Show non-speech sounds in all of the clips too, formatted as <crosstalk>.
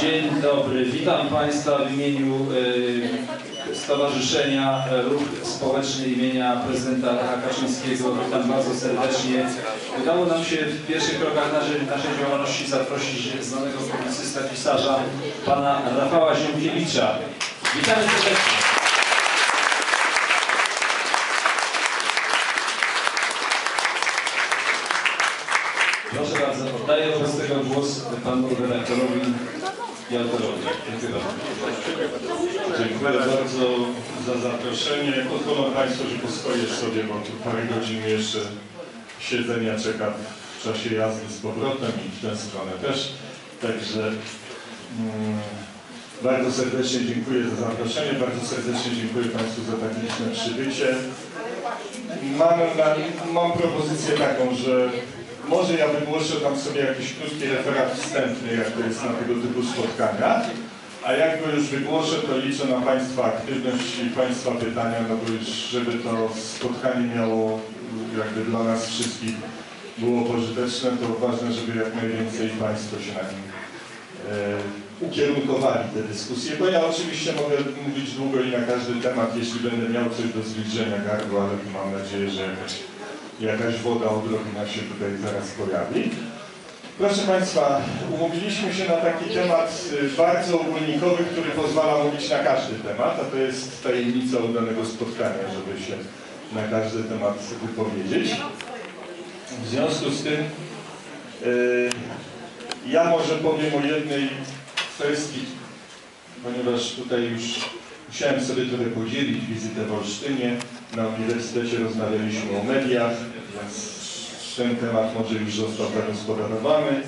Dzień dobry, witam Państwa w imieniu e, Stowarzyszenia Ruch Społeczny imienia prezydenta Lecha Kaczyńskiego. Witam bardzo serdecznie. Udało nam się w pierwszych krokach naszej, naszej działalności zaprosić znanego publicysta, pisarza, pana Rafała Ziemkiewicza. Witamy serdecznie. Proszę bardzo, oddaję głos panu redaktorowi Jaltorowi. Dziękuję bardzo. Dziękuję bardzo za zaproszenie. Pozwolą Państwo, że postoję sobie, bo tu parę godzin jeszcze siedzenia czeka w czasie jazdy z powrotem i w tę stronę też. Także mm, bardzo serdecznie dziękuję za zaproszenie, bardzo serdecznie dziękuję Państwu za tak liczne przybycie. Mam, mam propozycję taką, że może ja wygłoszę tam sobie jakiś krótki referat wstępny, jak to jest na tego typu spotkaniach. A jak go już wygłoszę, to liczę na Państwa aktywność i Państwa pytania, no bo już żeby to spotkanie miało jakby dla nas wszystkich było pożyteczne, to ważne, żeby jak najwięcej Państwo się na nim e, ukierunkowali te dyskusje, bo ja oczywiście mogę mówić długo i na każdy temat, jeśli będę miał coś do zwilżenia gardła, ale mam nadzieję, że jakaś, jakaś woda odrobina się tutaj zaraz pojawi. Proszę Państwa, umówiliśmy się na taki temat y, bardzo ogólnikowy, który pozwala mówić na każdy temat, a to jest tajemnica udanego spotkania, żeby się na każdy temat wypowiedzieć. W związku z tym y, ja może powiem o jednej kwestii, ponieważ tutaj już musiałem sobie trochę podzielić wizytę w Olsztynie. Na uniwersytecie rozmawialiśmy o mediach, ten temat może już został zagospodarowany.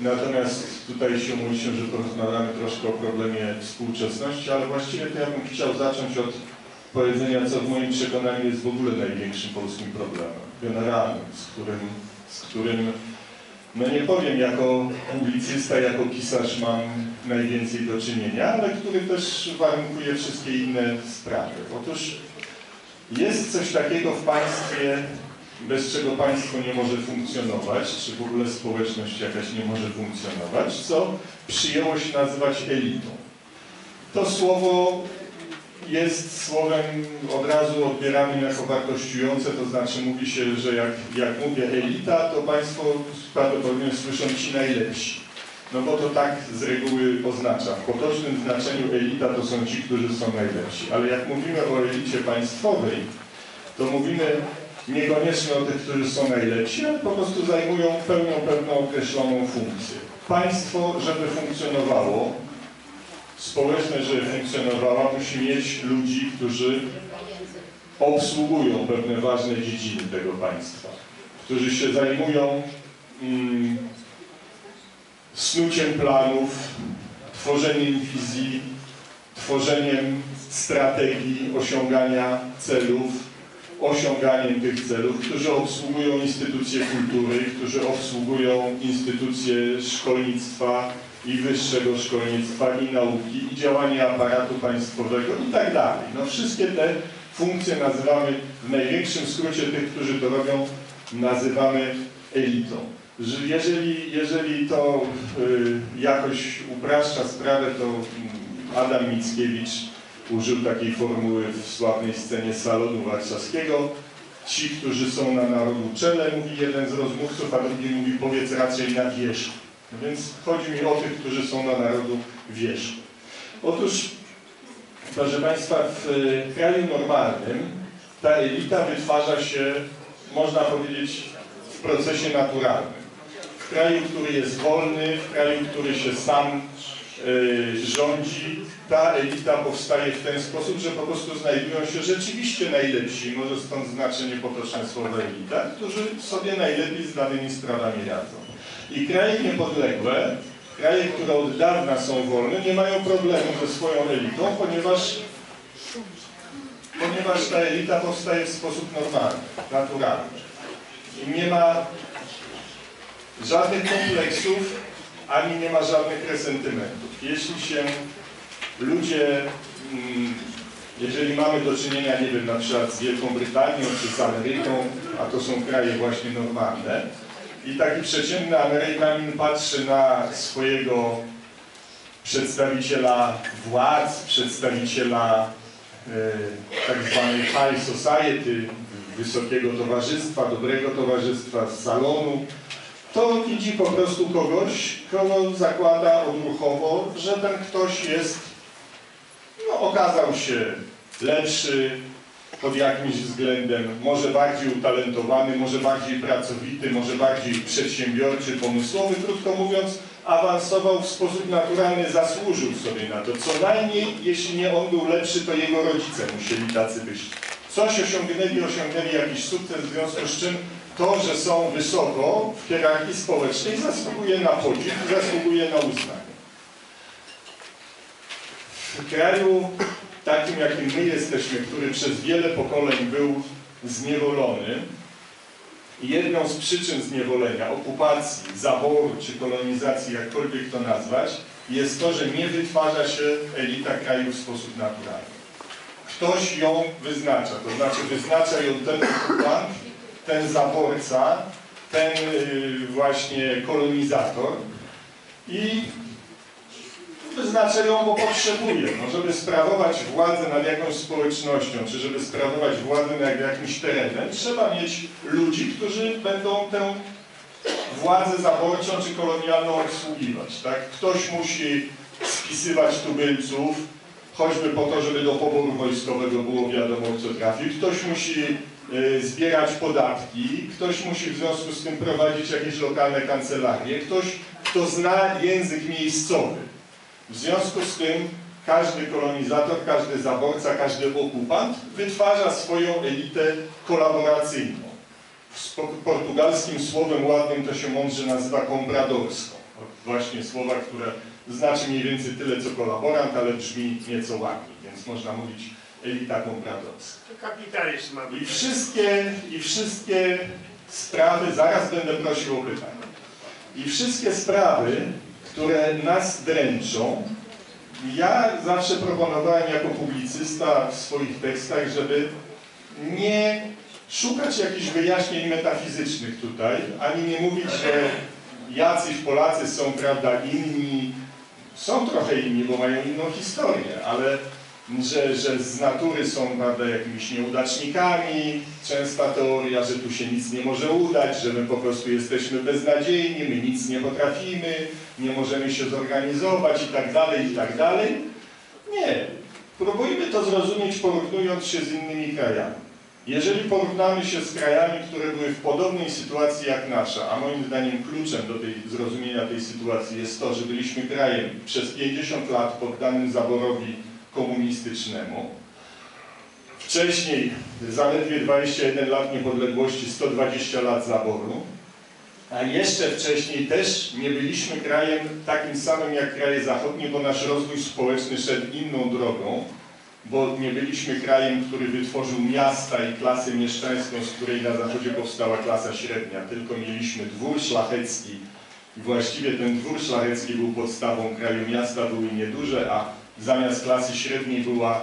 Natomiast tutaj się mówi się, że porozmawiamy troszkę o problemie współczesności, ale właściwie to ja bym chciał zacząć od powiedzenia, co w moim przekonaniu jest w ogóle największym polskim problemem, generalnym, z którym, z którym no nie powiem, jako publicysta, jako pisarz mam najwięcej do czynienia, ale który też warunkuje wszystkie inne sprawy. Otóż jest coś takiego w państwie, bez czego państwo nie może funkcjonować, czy w ogóle społeczność jakaś nie może funkcjonować, co przyjęło się nazywać elitą. To słowo jest słowem od razu odbieranym jako wartościujące, to znaczy mówi się, że jak, jak mówię elita, to Państwo prawdopodobnie słyszą ci najlepsi. No bo to tak z reguły oznacza. W potocznym znaczeniu elita to są ci, którzy są najlepsi. Ale jak mówimy o elicie państwowej, to mówimy niekoniecznie o tych, którzy są najlepsi, ale po prostu zajmują, pełnią pewną określoną funkcję. Państwo, żeby funkcjonowało, społeczność, żeby funkcjonowała, musi mieć ludzi, którzy obsługują pewne ważne dziedziny tego państwa, którzy się zajmują mm, snuciem planów, tworzeniem wizji, tworzeniem strategii osiągania celów, osiąganiem tych celów, którzy obsługują instytucje kultury, którzy obsługują instytucje szkolnictwa i wyższego szkolnictwa i nauki i działanie aparatu państwowego i tak dalej. No wszystkie te funkcje nazywamy w największym skrócie tych, którzy to robią, nazywamy elitą. Że jeżeli, jeżeli to y, jakoś upraszcza sprawę, to mm, Adam Mickiewicz użył takiej formuły w sławnej scenie salonu warszawskiego. Ci, którzy są na narodu czele, mówi jeden z rozmówców, a drugi mówi powiedz raczej na wierzchu. No więc chodzi mi o tych, którzy są na narodu wierzchu. Otóż, proszę Państwa, w y, kraju normalnym ta elita wytwarza się, można powiedzieć, w procesie naturalnym. W kraju, który jest wolny, w kraju, który się sam y, rządzi, ta elita powstaje w ten sposób, że po prostu znajdują się rzeczywiście najlepsi, może stąd znaczenie potoczne słowa elita, którzy sobie najlepiej z danymi sprawami radzą. I kraje niepodległe, kraje, które od dawna są wolne, nie mają problemu ze swoją elitą, ponieważ, ponieważ ta elita powstaje w sposób normalny, naturalny. I nie ma żadnych kompleksów, ani nie ma żadnych resentymentów. Jeśli się ludzie, mm, jeżeli mamy do czynienia, nie wiem, na przykład z Wielką Brytanią czy z Ameryką, a to są kraje właśnie normalne, i taki przeciętny Amerykanin patrzy na swojego przedstawiciela władz, przedstawiciela e, tak zwanej high society, wysokiego towarzystwa, dobrego towarzystwa, z salonu, to widzi po prostu kogoś, kogo zakłada odruchowo, że ten ktoś jest, no okazał się lepszy pod jakimś względem, może bardziej utalentowany, może bardziej pracowity, może bardziej przedsiębiorczy, pomysłowy, krótko mówiąc, awansował w sposób naturalny, zasłużył sobie na to. Co najmniej, jeśli nie on był lepszy, to jego rodzice musieli tacy być. Coś osiągnęli, osiągnęli jakiś sukces, w związku z czym to, że są wysoko w hierarchii społecznej, zasługuje na podziw, zasługuje na uznanie. W kraju takim, jakim my jesteśmy, który przez wiele pokoleń był zniewolony, jedną z przyczyn zniewolenia, okupacji, zaboru czy kolonizacji, jakkolwiek to nazwać, jest to, że nie wytwarza się elita kraju w sposób naturalny. Ktoś ją wyznacza, to znaczy wyznacza ją ten okupant, ten zaborca, ten y, właśnie kolonizator i wyznacza ją, bo potrzebuje, no, żeby sprawować władzę nad jakąś społecznością, czy żeby sprawować władzę nad jakimś terenem, trzeba mieć ludzi, którzy będą tę władzę zaborczą czy kolonialną obsługiwać. Tak? Ktoś musi spisywać tubylców, choćby po to, żeby do poboru wojskowego było wiadomo, kto trafił. Ktoś musi zbierać podatki, ktoś musi w związku z tym prowadzić jakieś lokalne kancelarie, ktoś, kto zna język miejscowy. W związku z tym każdy kolonizator, każdy zaborca, każdy okupant wytwarza swoją elitę kolaboracyjną. Portugalskim słowem ładnym to się mądrze nazywa kompradorską. Właśnie słowa, które znaczy mniej więcej tyle co kolaborant, ale brzmi nieco ładniej, więc można mówić elita kompradorska. Kapitalizm ma I być. wszystkie, I wszystkie sprawy, zaraz będę prosił o pytania. I wszystkie sprawy, które nas dręczą, ja zawsze proponowałem jako publicysta w swoich tekstach, żeby nie szukać jakichś wyjaśnień metafizycznych tutaj, ani nie mówić, że jacyś Polacy są, prawda, inni, są trochę inni, bo mają inną historię, ale że, że z natury są prawda, jakimiś nieudacznikami, częsta teoria, że tu się nic nie może udać, że my po prostu jesteśmy beznadziejni, my nic nie potrafimy, nie możemy się zorganizować i tak dalej, i tak dalej. Nie. Próbujmy to zrozumieć porównując się z innymi krajami. Jeżeli porównamy się z krajami, które były w podobnej sytuacji jak nasza, a moim zdaniem kluczem do tej zrozumienia tej sytuacji jest to, że byliśmy krajem przez 50 lat poddanym zaborowi komunistycznemu. Wcześniej zaledwie 21 lat niepodległości, 120 lat zaboru. A jeszcze wcześniej też nie byliśmy krajem takim samym jak kraje zachodnie, bo nasz rozwój społeczny szedł inną drogą, bo nie byliśmy krajem, który wytworzył miasta i klasę mieszczańską, z której na zachodzie powstała klasa średnia, tylko mieliśmy dwór szlachecki i właściwie ten dwór szlachecki był podstawą kraju, miasta były nieduże, a zamiast klasy średniej była,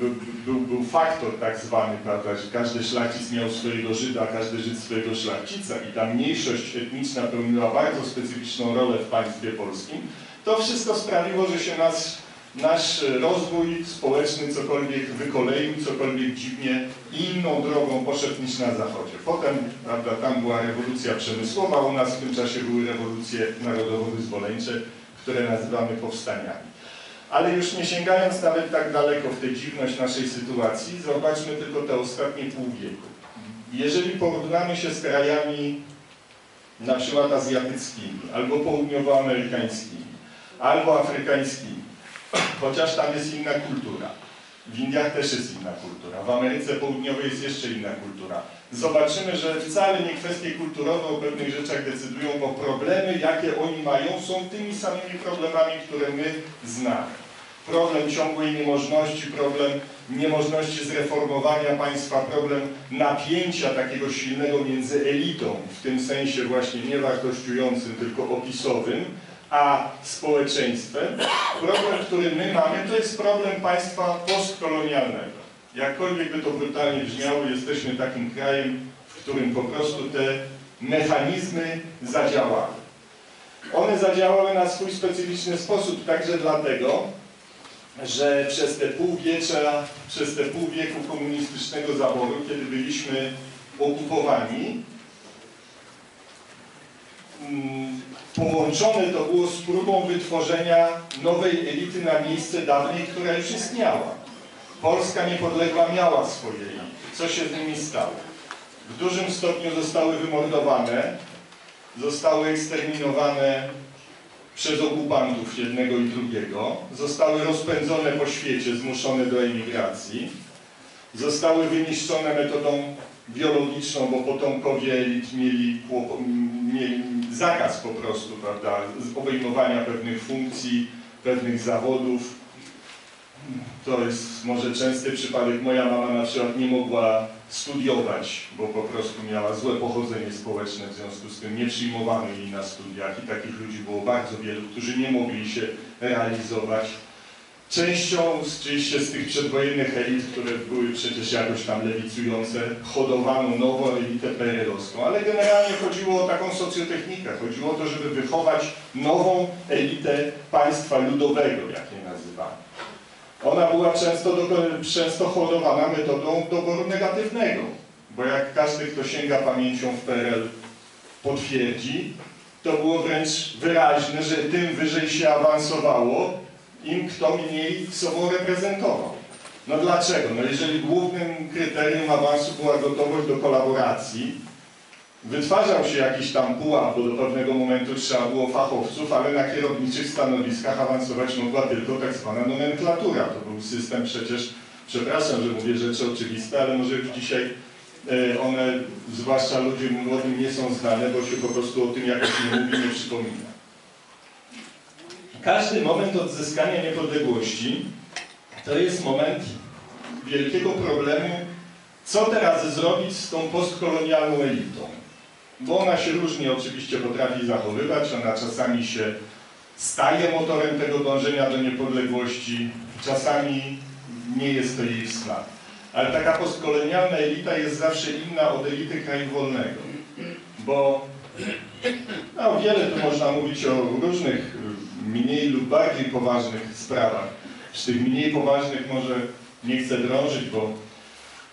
był, był, był faktor tak zwany, prawda, że każdy szlachcic miał swojego Żyda, każdy Żyd swojego szlachcica i ta mniejszość etniczna pełniła bardzo specyficzną rolę w państwie polskim, to wszystko sprawiło, że się nas, nasz rozwój społeczny cokolwiek wykoleił, cokolwiek dziwnie inną drogą poszedł niż na zachodzie. Potem, prawda, tam była rewolucja przemysłowa, u nas w tym czasie były rewolucje narodowo-wyzwoleńcze, które nazywamy powstaniami. Ale już nie sięgając nawet tak daleko w tę dziwność naszej sytuacji, zobaczmy tylko te ostatnie pół wieku. Jeżeli porównamy się z krajami na przykład azjatyckimi, albo południowoamerykańskimi, albo afrykańskimi, <clears throat> chociaż tam jest inna kultura. W Indiach też jest inna kultura, w Ameryce Południowej jest jeszcze inna kultura. Zobaczymy, że wcale nie kwestie kulturowe o pewnych rzeczach decydują, bo problemy, jakie oni mają, są tymi samymi problemami, które my znamy. Problem ciągłej niemożności, problem niemożności zreformowania państwa, problem napięcia takiego silnego między elitą, w tym sensie właśnie nie wartościującym, tylko opisowym, a społeczeństwem. Problem, który my mamy, to jest problem państwa postkolonialnego. Jakkolwiek by to brutalnie brzmiało, jesteśmy takim krajem, w którym po prostu te mechanizmy zadziałały. One zadziałały na swój specyficzny sposób, także dlatego, że przez te półwiecza, przez te pół wieku komunistycznego zaboru, kiedy byliśmy okupowani, mm, połączone to było z próbą wytworzenia nowej elity na miejsce dawnej, która już istniała. Polska niepodległa miała swoje elity. Co się z nimi stało? W dużym stopniu zostały wymordowane, zostały eksterminowane przez okupantów jednego i drugiego, zostały rozpędzone po świecie, zmuszone do emigracji, zostały wyniszczone metodą biologiczną, bo potomkowie elit mieli, mieli zakaz po prostu, prawda, obejmowania pewnych funkcji, pewnych zawodów. To jest może częsty przypadek. Moja mama na przykład nie mogła studiować, bo po prostu miała złe pochodzenie społeczne, w związku z tym nie przyjmowano jej na studiach i takich ludzi było bardzo wielu, którzy nie mogli się realizować. Częścią oczywiście z tych przedwojennych elit, które były przecież jakoś tam lewicujące, hodowano nową elitę PRL-owską, ale generalnie chodziło o taką socjotechnikę. Chodziło o to, żeby wychować nową elitę państwa ludowego, jak je nazywamy. Ona była często, do, często hodowana metodą doboru negatywnego, bo jak każdy, kto sięga pamięcią w PRL potwierdzi, to było wręcz wyraźne, że tym wyżej się awansowało, im kto mniej sobą reprezentował. No dlaczego? No jeżeli głównym kryterium awansu była gotowość do kolaboracji, wytwarzał się jakiś tam pułap, bo do pewnego momentu trzeba było fachowców, ale na kierowniczych stanowiskach awansować mogła tylko tak zwana nomenklatura. To był system przecież, przepraszam, że mówię rzeczy oczywiste, ale może już dzisiaj e, one, zwłaszcza ludziom młodym, nie są znane, bo się po prostu o tym jakoś nie mówi, nie przypomina. Każdy moment odzyskania niepodległości to jest moment wielkiego problemu, co teraz zrobić z tą postkolonialną elitą. Bo ona się różnie oczywiście potrafi zachowywać, ona czasami się staje motorem tego dążenia do niepodległości, czasami nie jest to jej smak. Ale taka postkolonialna elita jest zawsze inna od elity kraju wolnego. Bo no, wiele tu można mówić o różnych mniej lub bardziej poważnych sprawach. Z tych mniej poważnych może nie chcę drążyć, bo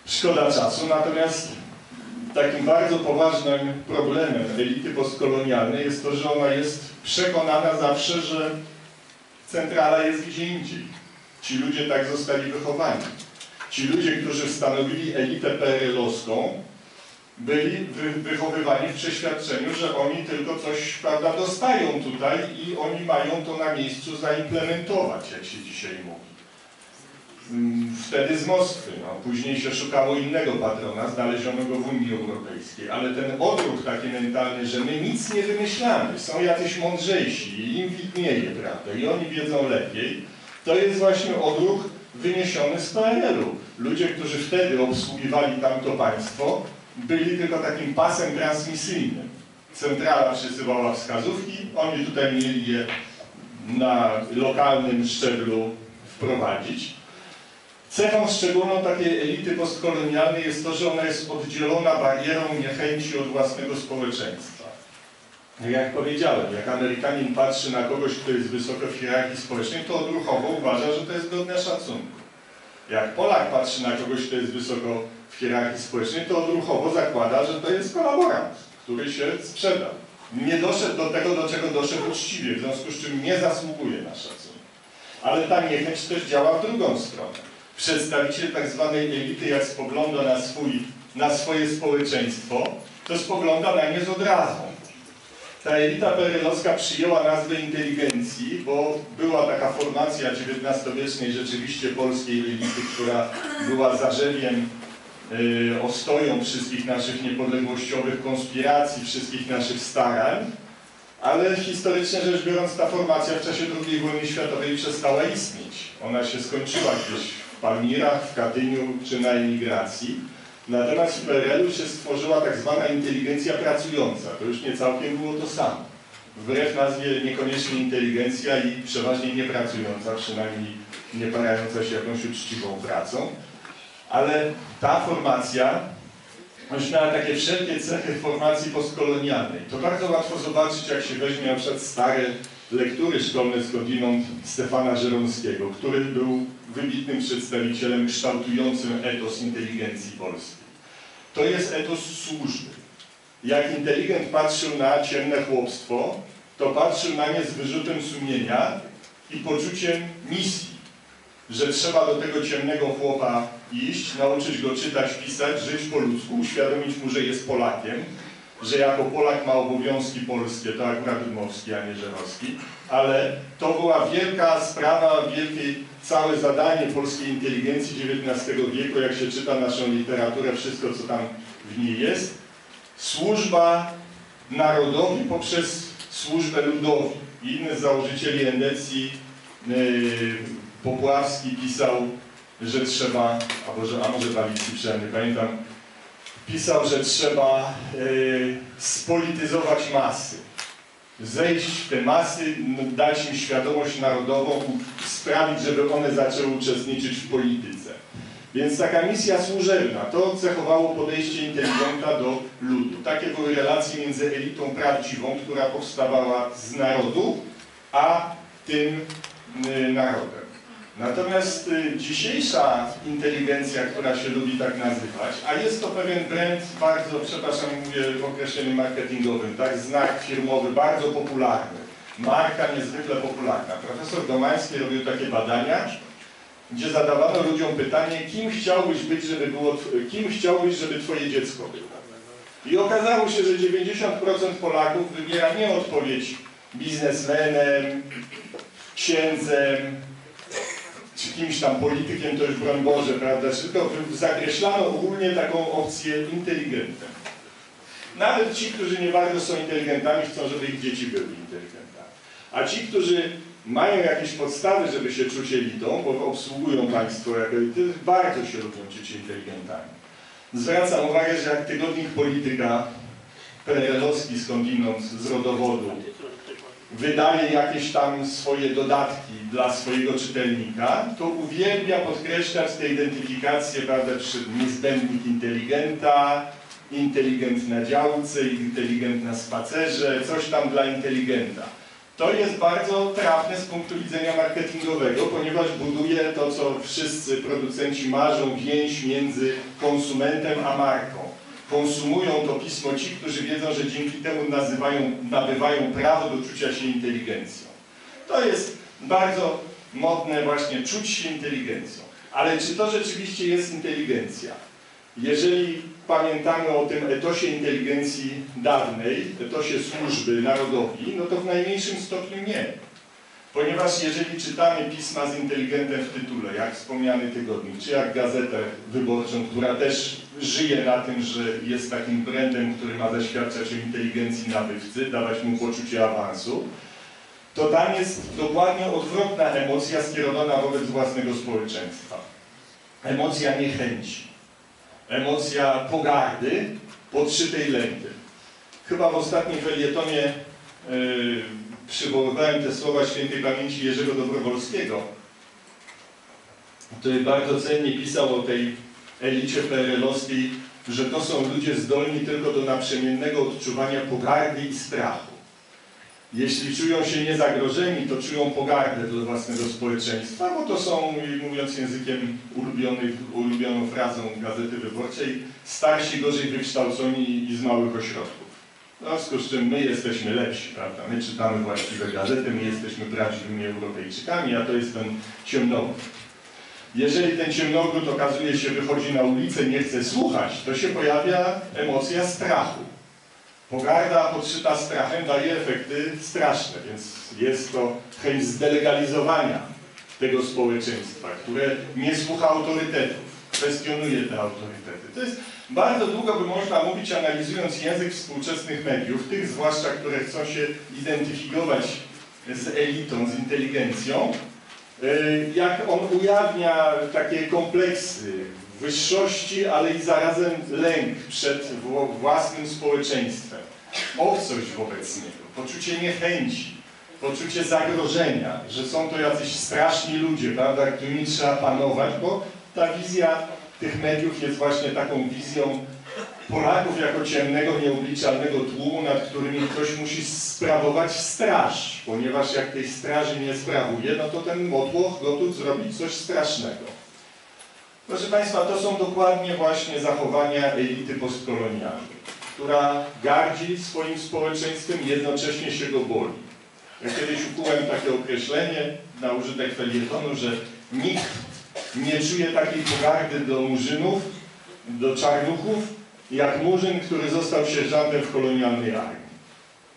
szkoda czasu. Natomiast takim bardzo poważnym problemem elity postkolonialnej jest to, że ona jest przekonana zawsze, że centrala jest gdzie indziej. Ci ludzie tak zostali wychowani. Ci ludzie, którzy stanowili elitę PRL-owską, byli wy, wychowywani w przeświadczeniu, że oni tylko coś prawda, dostają tutaj i oni mają to na miejscu zaimplementować, jak się dzisiaj mówi. Mm, Wtedy z Moskwy, no. później się szukało innego patrona, znalezionego w Unii Europejskiej, ale ten odruch taki mentalny, że my nic nie wymyślamy, są jacyś mądrzejsi im widnieje, prawda, i oni wiedzą lepiej, to jest właśnie odruch wyniesiony z PRL-u. Ludzie, którzy wtedy obsługiwali tamto państwo, byli tylko takim pasem transmisyjnym. Centrala przesyłała wskazówki, oni tutaj mieli je na lokalnym szczeblu wprowadzić. Cechą szczególną takiej elity postkolonialnej jest to, że ona jest oddzielona barierą niechęci od własnego społeczeństwa. Jak powiedziałem, jak Amerykanin patrzy na kogoś, kto jest wysoko w hierarchii społecznej, to odruchowo uważa, że to jest godne szacunku. Jak Polak patrzy na kogoś, kto jest wysoko w hierarchii społecznej, to odruchowo zakłada, że to jest kolaborant, który się sprzedał. Nie doszedł do tego, do czego doszedł uczciwie, w związku z czym nie zasługuje na szacunek. Ale ta niechęć też działa w drugą stronę. Przedstawiciel tak zwanej elity, jak spogląda na, swój, na swoje społeczeństwo, to spogląda na nie z odrazą. Ta elita perelowska przyjęła nazwę inteligencji, bo była taka formacja XIX-wiecznej rzeczywiście polskiej elity, która była zarzewiem, yy, ostoją wszystkich naszych niepodległościowych konspiracji, wszystkich naszych starań, ale historycznie rzecz biorąc ta formacja w czasie II wojny światowej przestała istnieć. Ona się skończyła gdzieś Palmirach, w Katyniu czy na emigracji. Natomiast w PRL-u się stworzyła tak zwana inteligencja pracująca. To już nie całkiem było to samo. Wbrew nazwie niekoniecznie inteligencja i przeważnie niepracująca, przynajmniej nie parająca się jakąś uczciwą pracą. Ale ta formacja Już miała takie wszelkie cechy formacji postkolonialnej. To bardzo łatwo zobaczyć, jak się weźmie na przykład stare lektury szkolne skądinąd Stefana Żeromskiego, który był wybitnym przedstawicielem kształtującym etos inteligencji polskiej. To jest etos służby. Jak inteligent patrzył na ciemne chłopstwo, to patrzył na nie z wyrzutem sumienia i poczuciem misji, że trzeba do tego ciemnego chłopa iść, nauczyć go czytać, pisać, żyć po ludzku, uświadomić mu, że jest Polakiem, że jako Polak ma obowiązki polskie, to akurat Dmowski, a nie Żerowski, ale to była wielka sprawa, wielkie całe zadanie polskiej inteligencji XIX wieku, jak się czyta naszą literaturę, wszystko co tam w niej jest. Służba narodowi poprzez służbę ludowi. Inny z założycieli endecji yy, Popławski pisał, że trzeba, albo że, a może Balicki przynajmniej pamiętam, pisał, że trzeba yy, spolityzować masy. Zejść w te masy, n- dać im świadomość narodową, sprawić, żeby one zaczęły uczestniczyć w polityce. Więc taka misja służebna, to cechowało podejście inteligenta do ludu. Takie były relacje między elitą prawdziwą, która powstawała z narodu, a tym y, narodem. Natomiast y, dzisiejsza inteligencja, która się lubi tak nazywać, a jest to pewien brand bardzo, przepraszam, mówię w określeniu marketingowym, tak, znak firmowy bardzo popularny, marka niezwykle popularna. Profesor Domański robił takie badania, gdzie zadawano ludziom pytanie, kim chciałbyś być, żeby było, kim chciałbyś, żeby twoje dziecko było. I okazało się, że 90% Polaków wybiera nie odpowiedź biznesmenem, księdzem, czy kimś tam politykiem, to już broń Boże, prawda, tylko zakreślano ogólnie taką opcję inteligentem. Nawet ci, którzy nie bardzo są inteligentami, chcą, żeby ich dzieci były inteligentami. A ci, którzy mają jakieś podstawy, żeby się czuć elitą, bo obsługują państwo jako elity, bardzo się lubią czuć inteligentami. Zwracam uwagę, że jak tygodnik polityka PRL-owski skądinąd z rodowodu wydaje jakieś tam swoje dodatki dla swojego czytelnika, to uwielbia podkreślać te identyfikacje, prawda, przy niezbędnik inteligenta, inteligent na działce, inteligent na spacerze, coś tam dla inteligenta. To jest bardzo trafne z punktu widzenia marketingowego, ponieważ buduje to, co wszyscy producenci marzą, więź między konsumentem a marką. Konsumują to pismo ci, którzy wiedzą, że dzięki temu nazywają, nabywają prawo do czucia się inteligencją. To jest bardzo modne właśnie czuć się inteligencją. Ale czy to rzeczywiście jest inteligencja? Jeżeli pamiętamy o tym etosie inteligencji dawnej, etosie służby narodowi, no to w najmniejszym stopniu nie. Ponieważ jeżeli czytamy pisma z inteligentem w tytule, jak wspomniany tygodnik, czy jak gazetę wyborczą, która też żyje na tym, że jest takim brandem, który ma zaświadczać o inteligencji nabywcy, dawać mu poczucie awansu, to tam jest dokładnie odwrotna emocja skierowana wobec własnego społeczeństwa. Emocja niechęci emocja pogardy podszytej lękiem. Chyba w ostatnim felietonie yy, przywoływałem te słowa świętej pamięci Jerzego Dobrowolskiego, który bardzo cennie pisał o tej elicie PRL-owskiej, że to są ludzie zdolni tylko do naprzemiennego odczuwania pogardy i strachu. Jeśli czują się niezagrożeni, to czują pogardę do własnego społeczeństwa, bo to są, mówiąc językiem ulubionej, ulubioną frazą Gazety Wyborczej, starsi, gorzej wykształconi i z małych ośrodków. W związku z czym my jesteśmy lepsi, prawda? My czytamy właściwe gazety, my jesteśmy prawdziwymi Europejczykami, a to jest ten ciemnogród. Jeżeli ten ciemnogród okazuje się, wychodzi na ulicę, nie chce słuchać, to się pojawia emocja strachu. Pogarda podszyta strachem daje efekty straszne, więc jest to chęć zdelegalizowania tego społeczeństwa, które nie słucha autorytetów, kwestionuje te autorytety. To jest bardzo długo by można mówić, analizując język współczesnych mediów, tych zwłaszcza, które chcą się identyfikować z elitą, z inteligencją, jak on ujawnia takie kompleksy wyższości, ale i zarazem lęk przed własnym społeczeństwem, obcość wobec niego, poczucie niechęci, poczucie zagrożenia, że są to jacyś straszni ludzie, prawda, którymi trzeba panować, bo ta wizja tych mediów jest właśnie taką wizją Polaków jako ciemnego, nieobliczalnego tłumu, nad którymi ktoś musi sprawować straż, ponieważ jak tej straży nie sprawuje, no to ten motłoch gotów zrobić coś strasznego. Proszę Państwa, to są dokładnie właśnie zachowania elity postkolonialnej, która gardzi swoim społeczeństwem i jednocześnie się go boi. Ja kiedyś ukułem takie określenie na użytek felietonu, że nikt nie czuje takiej pogardy do murzynów, do czarnuchów, jak murzyn, który został sierżantem w kolonialnej armii.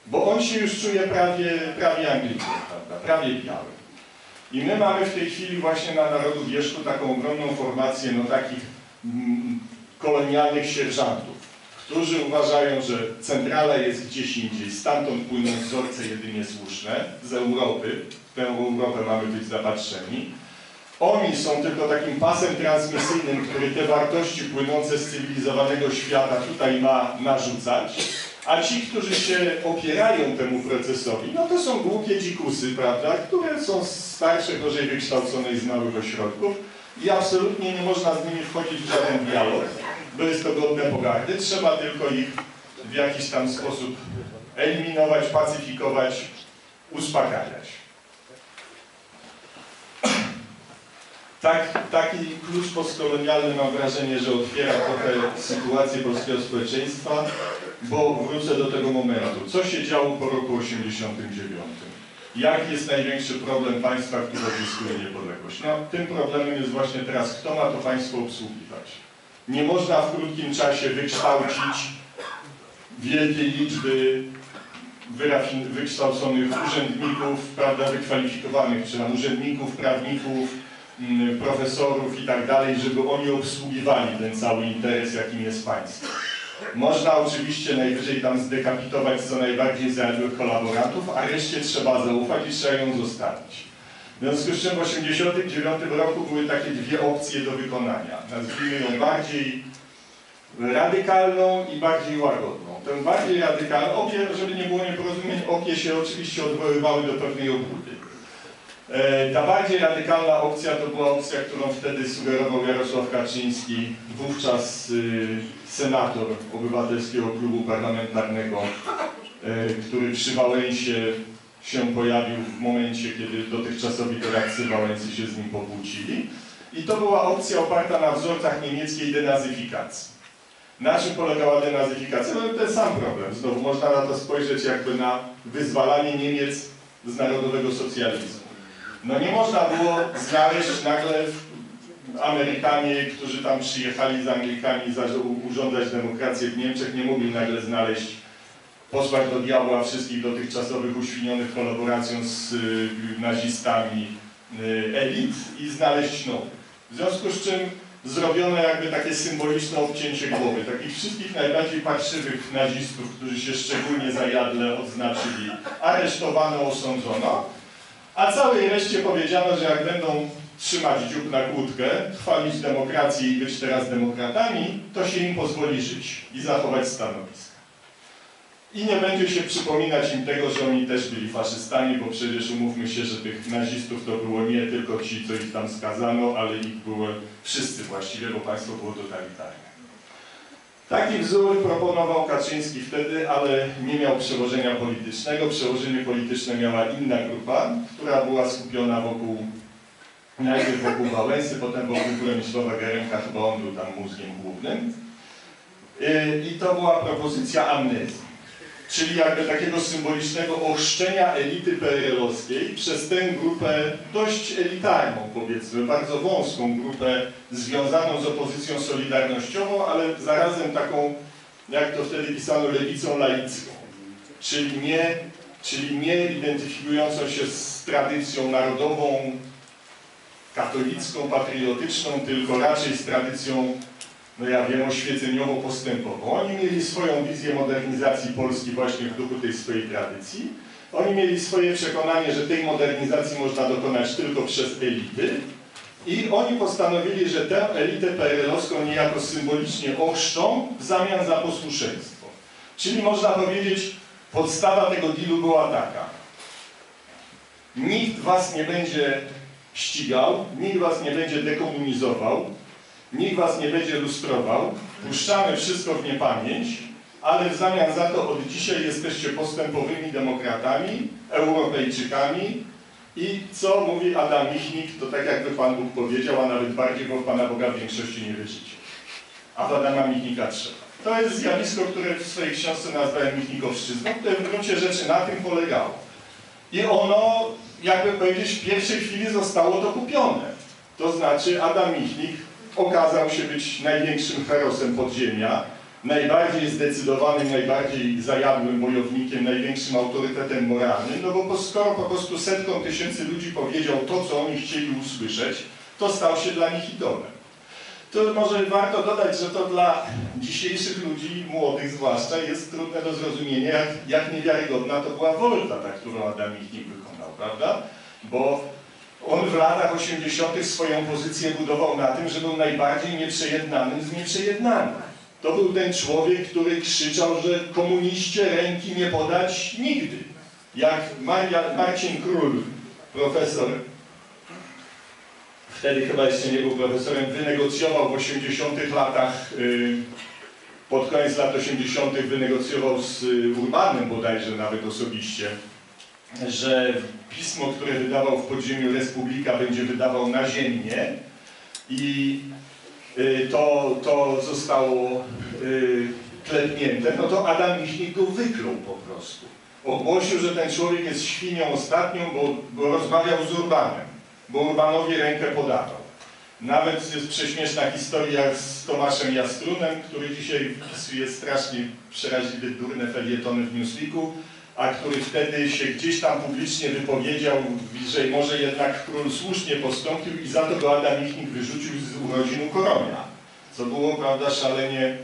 Bo on się już czuje prawie, prawie Anglikiem, prawda? prawie biały. I my mamy w tej chwili właśnie na Narodu Wierzchu taką ogromną formację no, takich mm, kolonialnych sierżantów, którzy uważają, że centrala jest gdzieś indziej, stamtąd płyną wzorce jedynie słuszne, z Europy, w tę Europę mamy być zapatrzeni. Oni są tylko takim pasem transmisyjnym, który te wartości płynące z cywilizowanego świata tutaj ma narzucać, a ci, którzy się opierają temu procesowi, no to są głupie dzikusy, prawda, które są starsze, gorzej wykształcone i z małych ośrodków. I absolutnie nie można z nimi wchodzić w żaden dialog, bo jest to godne pogardy, trzeba tylko ich w jakiś tam sposób eliminować, pacyfikować, uspokajać. Tak, taki klucz postkolonialny mam wrażenie, że otwiera trochę sytuację polskiego społeczeństwa, bo wrócę do tego momentu. Co się działo po roku 89? Jaki jest największy problem państwa, które odzyskuje niepodległość? No, tym problemem jest właśnie teraz, kto ma to państwo obsługiwać. Nie można w krótkim czasie wykształcić wielkiej liczby wykształconych urzędników, prawda, wykwalifikowanych, czy tam urzędników, prawników, profesorów i tak dalej, żeby oni obsługiwali ten cały interes, jakim jest państwo. Można oczywiście najwyżej tam zdekapitować co najbardziej zajadłych kolaborantów, a reszcie trzeba zaufać i trzeba ją zostawić. W związku z czym w 1989 roku były takie dwie opcje do wykonania. Nazwijmy ją bardziej radykalną i bardziej łagodną. Tę bardziej radykalną, obie, żeby nie było nieporozumień, obie się oczywiście odwoływały do pewnej obłudy. E, Ta bardziej radykalna opcja to była opcja, którą wtedy sugerował Jarosław Kaczyński, wówczas y, senator Obywatelskiego Klubu Parlamentarnego, e, który przy Wałęsie się pojawił w momencie, kiedy dotychczasowi doradcy Wałęsy się z nim pokłócili. I to była opcja oparta na wzorcach niemieckiej denazyfikacji. Na czym polegała denazyfikacja? No ten sam problem. Znowu można na to spojrzeć jakby na wyzwalanie Niemiec z narodowego socjalizmu. No nie można było znaleźć nagle Amerykanie, którzy tam przyjechali z Anglikami za, urządzać demokrację w Niemczech, nie mogli nagle znaleźć, posłać do diabła wszystkich dotychczasowych uświnionych kolaboracją z y, nazistami y, elit i znaleźć nowych. W związku z czym zrobiono jakby takie symboliczne obcięcie głowy. Takich wszystkich najbardziej parszywych nazistów, którzy się szczególnie zajadle odznaczyli, aresztowano, osądzono. A całej reszcie powiedziano, że jak będą trzymać dziób na kłódkę, chwalić demokrację i być teraz demokratami, to się im pozwoli żyć i zachować stanowisko. I nie będzie się przypominać im tego, że oni też byli faszystami, bo przecież umówmy się, że tych nazistów to było nie tylko ci, co ich tam skazano, ale ich było wszyscy właściwie, bo państwo było totalitarne. Taki wzór proponował Kaczyński wtedy, ale nie miał przełożenia politycznego. Przełożenie polityczne miała inna grupa, która była skupiona wokół, najpierw wokół Wałęsy, potem wokół Bronisława Geremka, chyba on był tam mózgiem głównym. Yy, I to była propozycja amnezji, czyli jakby takiego symbolicznego ochrzczenia elity PRL-owskiej przez tę grupę dość elitarną, powiedzmy, bardzo wąską grupę związaną z opozycją solidarnościową, ale zarazem taką, jak to wtedy pisano, lewicą laicką, czyli nie, czyli nie identyfikującą się z tradycją narodową, katolicką, patriotyczną, tylko raczej z tradycją no ja wiem, oświeceniowo-postępową. Oni mieli swoją wizję modernizacji Polski właśnie w duchu tej swojej tradycji. Oni mieli swoje przekonanie, że tej modernizacji można dokonać tylko przez elity. I oni postanowili, że tę elitę PRL-owską niejako symbolicznie ochrzczą w zamian za posłuszeństwo. Czyli można powiedzieć, podstawa tego dealu była taka. Nikt was nie będzie ścigał, nikt was nie będzie dekomunizował, Nikt was nie będzie lustrował, puszczamy wszystko w niepamięć, ale w zamian za to od dzisiaj jesteście postępowymi demokratami, Europejczykami i co mówi Adam Michnik, to tak jakby Pan Bóg powiedział, a nawet bardziej, bo w Pana Boga w większości nie wierzycie. A w Adama Michnika trzeba. To jest zjawisko, które w swojej książce nazwałem Michnikowszczyzną, które w gruncie rzeczy na tym polegało. I ono, jakby powiedzieć, w pierwszej chwili zostało to kupione. To znaczy Adam Michnik okazał się być największym herosem podziemia, najbardziej zdecydowanym, najbardziej zajadłym wojownikiem, największym autorytetem moralnym, no bo skoro po prostu setkom tysięcy ludzi powiedział to, co oni chcieli usłyszeć, to stał się dla nich idolem. To może warto dodać, że to dla dzisiejszych ludzi, młodych zwłaszcza, jest trudne do zrozumienia, jak, jak niewiarygodna to była wolta, ta, którą Adam Michnik wykonał, prawda? Bo on w latach 80. swoją pozycję budował na tym, że był najbardziej nieprzejednanym z nieprzejednanych. To był ten człowiek, który krzyczał, że komuniście ręki nie podać nigdy. Jak Marcin Król, profesor, wtedy chyba jeszcze nie był profesorem, wynegocjował w 80 latach, y, pod koniec lat 80. wynegocjował z y, Urbanem bodajże nawet osobiście, że pismo, które wydawał w podziemiu Republika będzie wydawał naziemnie i y, to, to zostało y, klepnięte, no to Adam Michnik go wykluł po prostu. Ogłosił, że ten człowiek jest świnią ostatnią, bo, bo rozmawiał z Urbanem, bo Urbanowi rękę podawał. Nawet jest prześmieszna historia z Tomaszem Jastrunem, który dzisiaj wpisuje strasznie przeraźliwe, durne felietony w Newsweeku, a który wtedy się gdzieś tam publicznie wypowiedział, że może jednak król słusznie postąpił i za to go Adam Michnik wyrzucił z urodzin u Koronia. Co było, prawda, szalenie,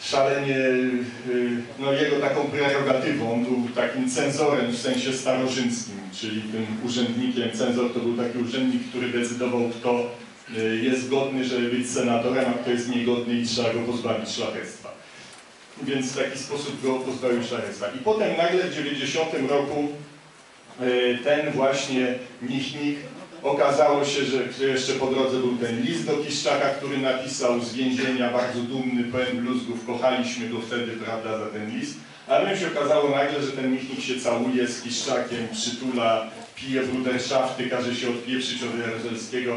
szalenie yy, no, jego taką prerogatywą. On był takim cenzorem w sensie starożynckim, czyli tym urzędnikiem. Cenzor to był taki urzędnik, który decydował, kto yy, jest godny, żeby być senatorem, a kto jest niegodny i trzeba go pozbawić szlachectwa więc w taki sposób go pozbawił szlachectwa. I potem nagle w 90 roku e, ten właśnie Michnik okazało się, że jeszcze po drodze był ten list do Kiszczaka, który napisał z więzienia, bardzo dumny, pełen bluzgów, kochaliśmy go wtedy, prawda, za ten list. Ale potem się okazało nagle, że ten Michnik się całuje z Kiszczakiem, przytula, pije bruderszafty, każe się odpieprzyć od Jaruzelskiego.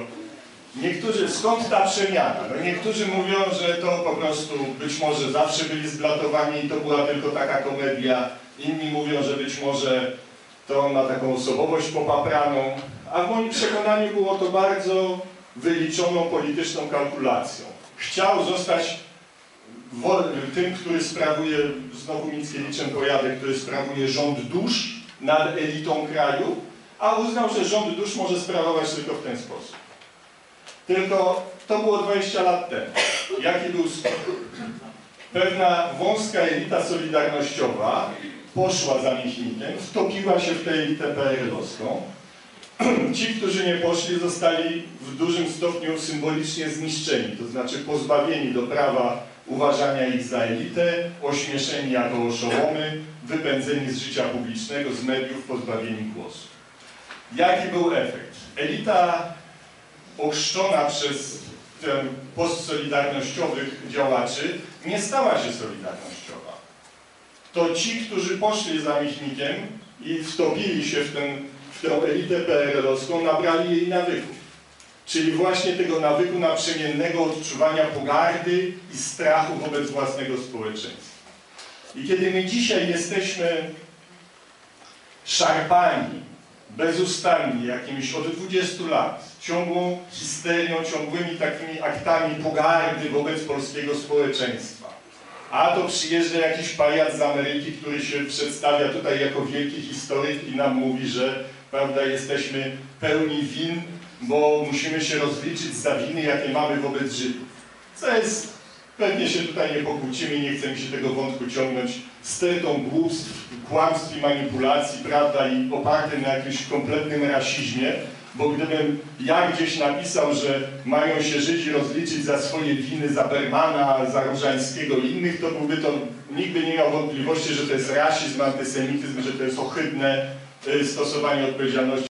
Niektórzy, skąd ta przemiana? No niektórzy mówią, że to po prostu być może zawsze byli zblatowani i to była tylko taka komedia. Inni mówią, że być może to on ma taką osobowość popapraną. A w moim przekonaniu było to bardzo wyliczoną polityczną kalkulacją. Chciał zostać tym, który sprawuje, znowu Mickiewiczem pojadę, który sprawuje rząd dusz nad elitą kraju, a uznał, że rząd dusz może sprawować tylko w ten sposób. Tylko to było 20 lat temu. Jaki był skok? Pewna wąska elita solidarnościowa poszła za Michnikiem, wtopiła się w tę elitę PRL-owską. <clears throat> Ci, którzy nie poszli, zostali w dużym stopniu symbolicznie zniszczeni, to znaczy pozbawieni do prawa uważania ich za elitę, ośmieszeni jako oszołomy, wypędzeni z życia publicznego, z mediów, pozbawieni głosu. Jaki był efekt? Elita ochrzczona przez ten postsolidarnościowych działaczy nie stała się solidarnościowa. To ci, którzy poszli za Michnikiem i wtopili się w, ten, w tę elitę PRL-owską, nabrali jej nawyków. Czyli właśnie tego nawyku naprzemiennego odczuwania pogardy i strachu wobec własnego społeczeństwa. I kiedy my dzisiaj jesteśmy szarpani, bezustanni jakimiś od 20 lat, ciągłą histerią, ciągłymi takimi aktami pogardy wobec polskiego społeczeństwa. A to przyjeżdża jakiś pajac z Ameryki, który się przedstawia tutaj jako wielki historyk i nam mówi, że prawda, jesteśmy pełni win, bo musimy się rozliczyć za winy, jakie mamy wobec Żydów. Co jest, pewnie się tutaj nie pokłócimy, nie chcę mi się tego wątku ciągnąć, stertą głupstw, kłamstw i manipulacji, prawda, i opartym na jakimś kompletnym rasizmie, bo gdybym ja gdzieś napisał, że mają się Żydzi rozliczyć za swoje winy, za Bermana, za Różańskiego i innych, to byłby to, nikt by nie miał wątpliwości, że to jest rasizm, antysemityzm, że to jest ohydne y, stosowanie odpowiedzialności